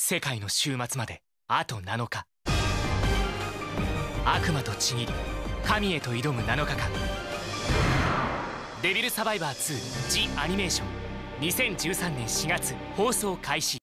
世界の終末まであと7日。悪魔とちぎり神へと挑む7日間「デビルサバイバー2ジ・アニメーション」2013年4月放送開始。